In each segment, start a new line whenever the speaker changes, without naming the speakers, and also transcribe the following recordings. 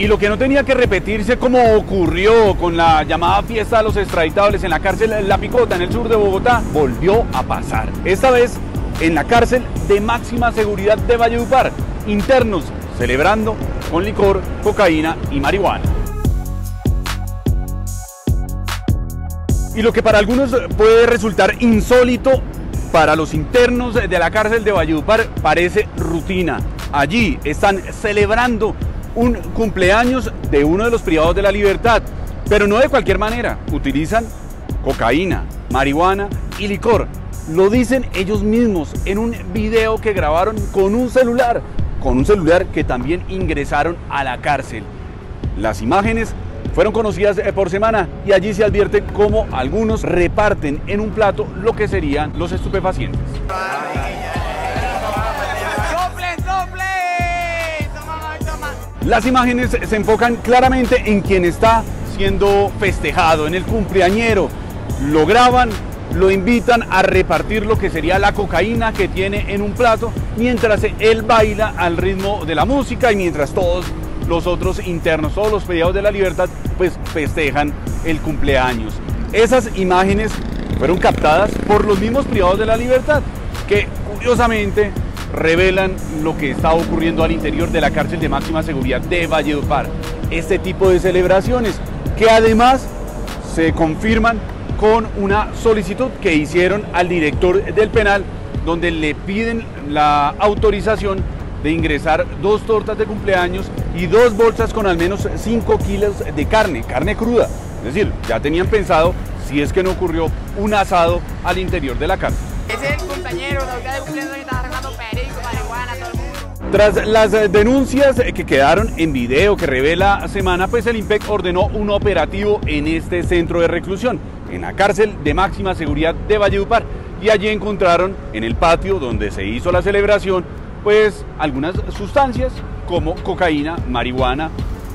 Y lo que no tenía que repetirse como ocurrió con la llamada fiesta de los extraditables en la cárcel La Picota en el sur de Bogotá, volvió a pasar. Esta vez en la cárcel de máxima seguridad de Valledupar, internos celebrando con licor, cocaína y marihuana. Y lo que para algunos puede resultar insólito, para los internos de la cárcel de Valledupar parece rutina. Allí están celebrando un cumpleaños de uno de los privados de la libertad, pero no de cualquier manera. Utilizan cocaína, marihuana y licor. Lo dicen ellos mismos en un video que grabaron con un celular, con un celular que también ingresaron a la cárcel. Las imágenes fueron conocidas eh, por semana y allí se advierte cómo algunos reparten en un plato lo que serían los estupefacientes. Las imágenes se enfocan claramente en quien está siendo festejado, en el cumpleañero. Lo graban, lo invitan a repartir lo que sería la cocaína que tiene en un plato, mientras él baila al ritmo de la música y mientras todos los otros internos, todos los pedidos de la libertad, pues festejan el cumpleaños. Esas imágenes fueron captadas por los mismos privados de la libertad, que curiosamente revelan lo que está ocurriendo al interior de la cárcel de máxima seguridad de Valledupar. Este tipo de celebraciones que además se confirman con una solicitud que hicieron al director del penal donde le piden la autorización de ingresar dos tortas de cumpleaños y dos bolsas con al menos 5 kilos de carne, carne cruda. Es decir, ya tenían pensado, si es que no ocurrió, un asado al interior de la cárcel.
Es el compañero, de cumpleaños
Tras las denuncias que quedaron en video que revela Semana, pues el IMPEC ordenó un operativo en este centro de reclusión, en la cárcel de máxima seguridad de Valledupar. Y allí encontraron en el patio donde se hizo la celebración, pues algunas sustancias como cocaína, marihuana,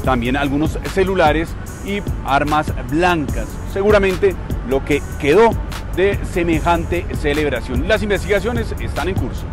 también algunos celulares y armas blancas. Seguramente lo que quedó de semejante celebración. Las investigaciones están en curso.